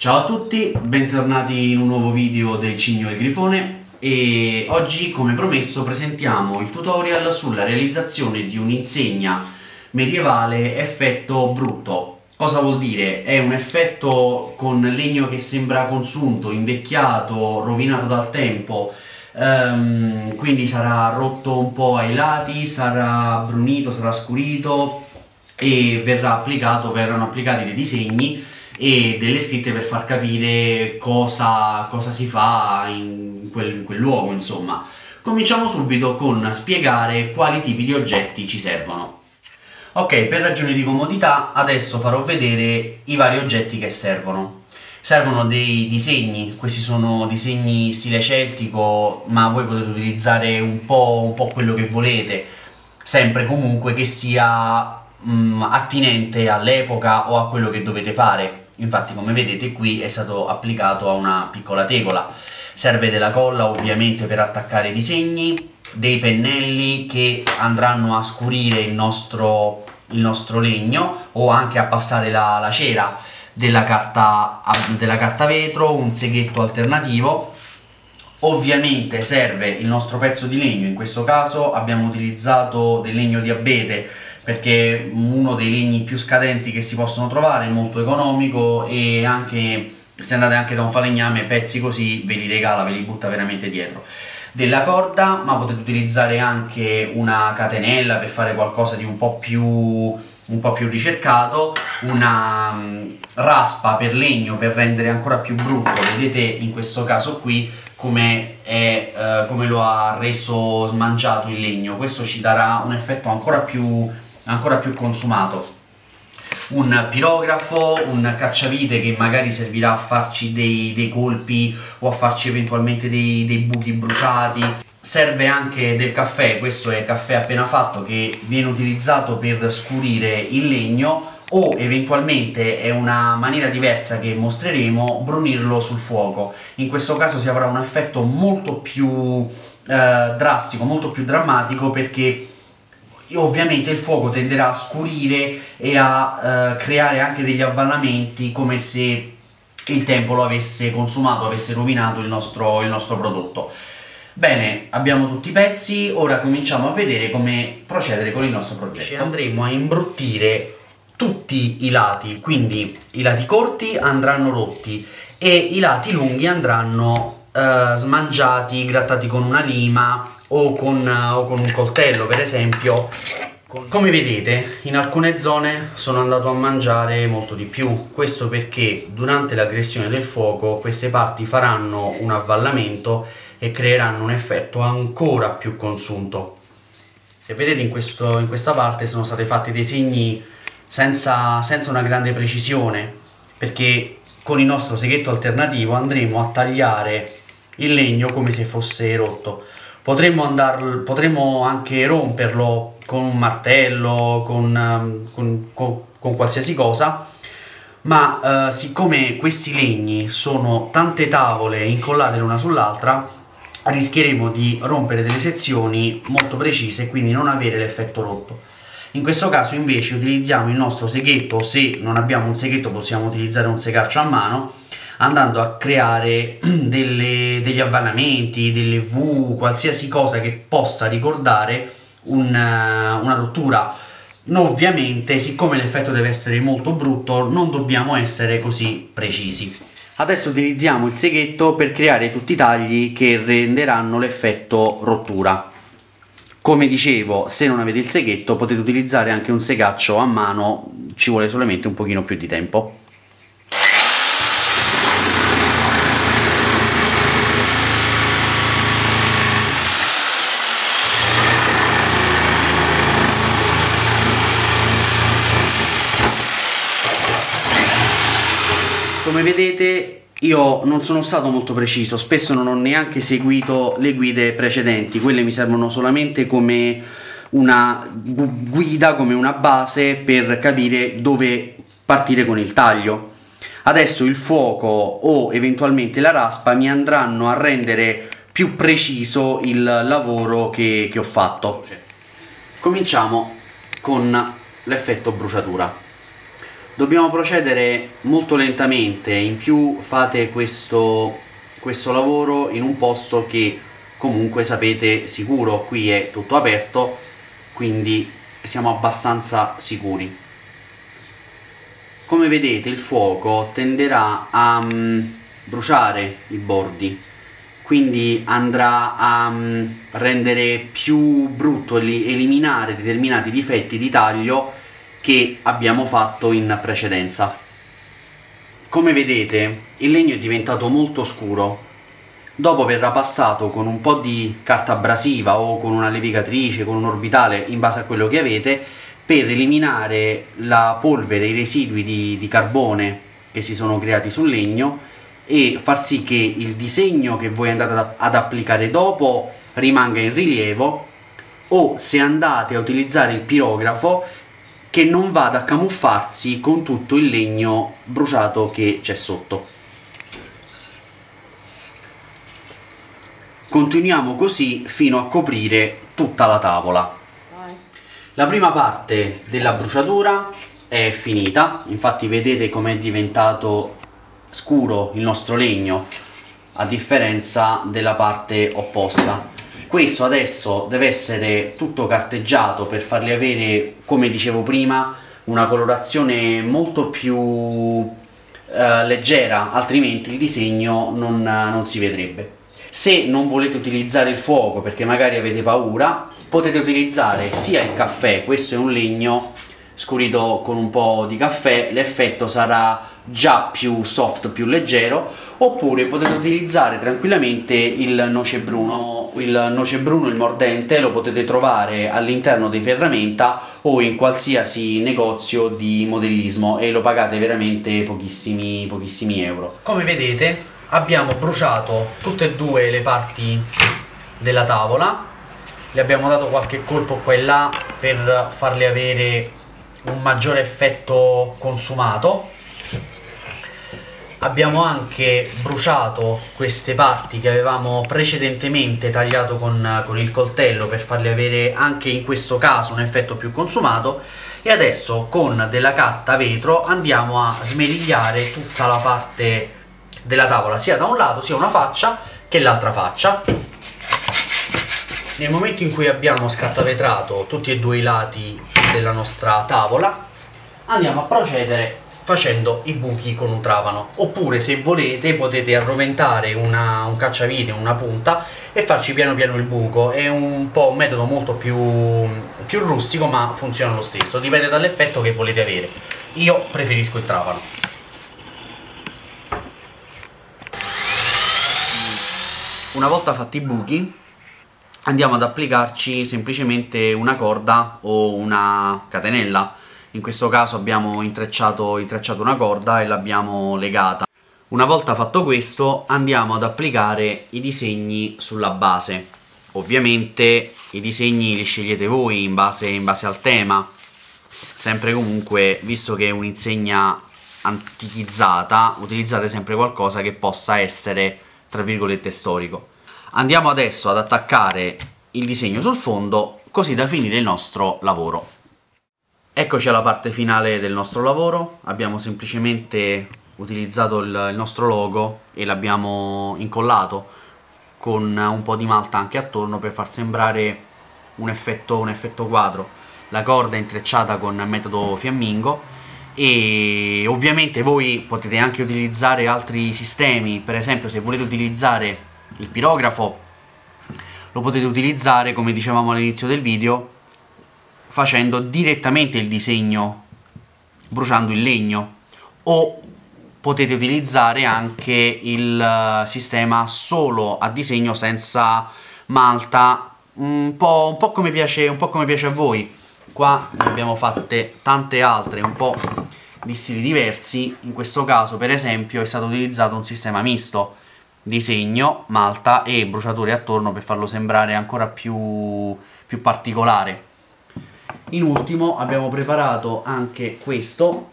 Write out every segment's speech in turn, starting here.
Ciao a tutti, bentornati in un nuovo video del Cigno e il Grifone e oggi come promesso presentiamo il tutorial sulla realizzazione di un'insegna medievale effetto brutto. Cosa vuol dire? È un effetto con legno che sembra consunto, invecchiato, rovinato dal tempo, um, quindi sarà rotto un po' ai lati, sarà brunito, sarà scurito e verranno applicati dei disegni e delle scritte per far capire cosa, cosa si fa in quel, in quel luogo, insomma. Cominciamo subito con spiegare quali tipi di oggetti ci servono. Ok, per ragioni di comodità adesso farò vedere i vari oggetti che servono. Servono dei disegni, questi sono disegni stile celtico, ma voi potete utilizzare un po', un po quello che volete, sempre comunque che sia mh, mm, attinente all'epoca o a quello che dovete fare infatti come vedete qui è stato applicato a una piccola tegola. Serve della colla ovviamente per attaccare i disegni dei pennelli che andranno a scurire il nostro, il nostro legno o anche a passare la, la cera della carta, della carta vetro, un seghetto alternativo. Ovviamente serve il nostro pezzo di legno, in questo caso abbiamo utilizzato del legno di abete perché uno dei legni più scadenti che si possono trovare, molto economico e anche se andate anche da un falegname pezzi così ve li regala, ve li butta veramente dietro. Della corda ma potete utilizzare anche una catenella per fare qualcosa di un po' più, un po più ricercato una um, raspa per legno per rendere ancora più brutto vedete in questo caso qui come, è, uh, come lo ha reso smangiato il legno. Questo ci darà un effetto ancora più ancora più consumato. Un pirografo, un cacciavite che magari servirà a farci dei, dei colpi o a farci eventualmente dei, dei, buchi bruciati. Serve anche del caffè, questo è caffè appena fatto che viene utilizzato per scurire il legno o eventualmente è una maniera diversa che mostreremo brunirlo sul fuoco. In questo caso si avrà un effetto molto più eh, drastico, molto più drammatico perché ovviamente il fuoco tenderà a scurire e a eh, creare anche degli avvallamenti come se il tempo lo avesse consumato, avesse rovinato il nostro, il nostro prodotto. Bene, abbiamo tutti i pezzi, ora cominciamo a vedere come procedere con il nostro progetto. Andremo a imbruttire tutti i lati, quindi i lati corti andranno rotti e i lati lunghi andranno eh, smangiati, grattati con una lima o con, o con un coltello per esempio. Come vedete in alcune zone sono andato a mangiare molto di più. Questo perché durante l'aggressione del fuoco queste parti faranno un avvallamento e creeranno un effetto ancora più consunto. Se vedete in, questo, in questa parte sono stati fatti dei segni senza, senza una grande precisione perché con il nostro seghetto alternativo andremo a tagliare il legno come se fosse rotto potremmo, andar, potremmo anche romperlo con un martello, con, um, con, con, con qualsiasi cosa, ma uh, siccome questi legni sono tante tavole incollate l'una sull'altra, rischieremo di rompere delle sezioni molto precise e quindi non avere l'effetto rotto. In questo caso invece utilizziamo il nostro seghetto, se non abbiamo un seghetto possiamo utilizzare un segaccio a mano, andando a creare delle, degli avvallamenti, delle V, qualsiasi cosa che possa ricordare una, una rottura. Ovviamente, siccome l'effetto deve essere molto brutto, non dobbiamo essere così precisi. Adesso utilizziamo il seghetto per creare tutti i tagli che renderanno l'effetto rottura. Come dicevo, se non avete il seghetto potete utilizzare anche un segaccio a mano, ci vuole solamente un pochino più di tempo. Come vedete io non sono stato molto preciso, spesso non ho neanche seguito le guide precedenti, quelle mi servono solamente come una guida, come una base per capire dove partire con il taglio. Adesso il fuoco o eventualmente la raspa mi andranno a rendere più preciso il lavoro che, che ho fatto. Cominciamo con l'effetto bruciatura. Dobbiamo procedere molto lentamente, in più fate questo, questo lavoro in un posto che comunque sapete sicuro, qui è tutto aperto, quindi siamo abbastanza sicuri. Come vedete il fuoco tenderà a um, bruciare i bordi, quindi andrà a um, rendere più brutto, eliminare determinati difetti di taglio che abbiamo fatto in precedenza. Come vedete il legno è diventato molto scuro, dopo verrà passato con un po' di carta abrasiva o con una levigatrice, con un orbitale in base a quello che avete per eliminare la polvere, i residui di, di carbone che si sono creati sul legno e far sì che il disegno che voi andate ad, applicare dopo rimanga in rilievo o se andate a utilizzare il pirografo che non vada a camuffarsi con tutto il legno bruciato che c'è sotto. Continuiamo così fino a coprire tutta la tavola. La prima parte della bruciatura è finita, infatti vedete com'è diventato scuro il nostro legno a differenza della parte opposta questo adesso deve essere tutto carteggiato per fargli avere come dicevo prima una colorazione molto più eh, leggera altrimenti il disegno non, non si vedrebbe. Se non volete utilizzare il fuoco perché magari avete paura potete utilizzare sia il caffè questo è un legno scurito con un po' di caffè l'effetto sarà già più soft, più leggero, oppure potete utilizzare tranquillamente il noce bruno. Il noce bruno, il mordente, lo potete trovare all'interno dei ferramenta o in qualsiasi negozio di modellismo e lo pagate veramente pochissimi, pochissimi euro. Come vedete abbiamo bruciato tutte e due le parti della tavola, le abbiamo dato qualche colpo qua e là per farle avere un maggiore effetto consumato abbiamo anche bruciato queste parti che avevamo precedentemente tagliato con, con, il coltello per farle avere anche in questo caso un effetto più consumato. E adesso con della carta vetro andiamo a smerigliare tutta la parte della tavola sia da un lato sia una faccia che l'altra faccia. Nel momento in cui abbiamo scartavetrato tutti e due i lati della nostra tavola andiamo a procedere facendo i buchi con un trapano oppure se volete potete arroventare una, un cacciavite, una punta e farci piano piano il buco. È un po' un metodo molto più, più rustico ma funziona lo stesso. Dipende dall'effetto che volete avere. Io preferisco il trapano una volta fatti i buchi andiamo ad applicarci semplicemente una corda o una catenella in questo caso abbiamo intrecciato, intrecciato una corda e l'abbiamo legata. Una volta fatto questo andiamo ad applicare i disegni sulla base. Ovviamente i disegni li scegliete voi in base, in base al tema, sempre comunque, visto che è un'insegna antichizzata, utilizzate sempre qualcosa che possa essere, tra virgolette, storico. Andiamo adesso ad attaccare il disegno sul fondo, così da finire il nostro lavoro. Eccoci alla parte finale del nostro lavoro, abbiamo semplicemente utilizzato il, nostro logo e l'abbiamo incollato con un po' di malta anche attorno per far sembrare un effetto, un effetto quadro. La corda è intrecciata con metodo fiammingo e ovviamente voi potete anche utilizzare altri sistemi, per esempio se volete utilizzare il pirografo lo potete utilizzare come dicevamo all'inizio del video facendo direttamente il disegno bruciando il legno. O potete utilizzare anche il eh, sistema solo a disegno senza malta. Un po', un po', come, piace, un po come piace a voi. Qua ne abbiamo fatte tante altre un po' di stili diversi. In questo caso per esempio è stato utilizzato un sistema misto. Disegno, malta e bruciature attorno per farlo sembrare ancora più, più particolare in ultimo abbiamo preparato anche questo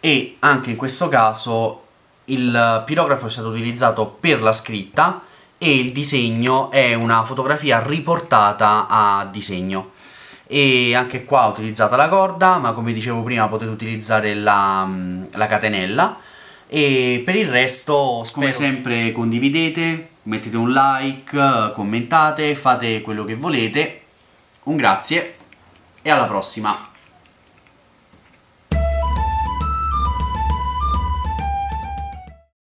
e anche in questo caso il pirografo è stato utilizzato per la scritta e il disegno è una fotografia riportata a disegno. E anche qua ho utilizzato la corda ma come dicevo prima potete utilizzare la, la catenella. E per il resto spero... come sempre condividete mettete un like commentate fate quello che volete un grazie e alla prossima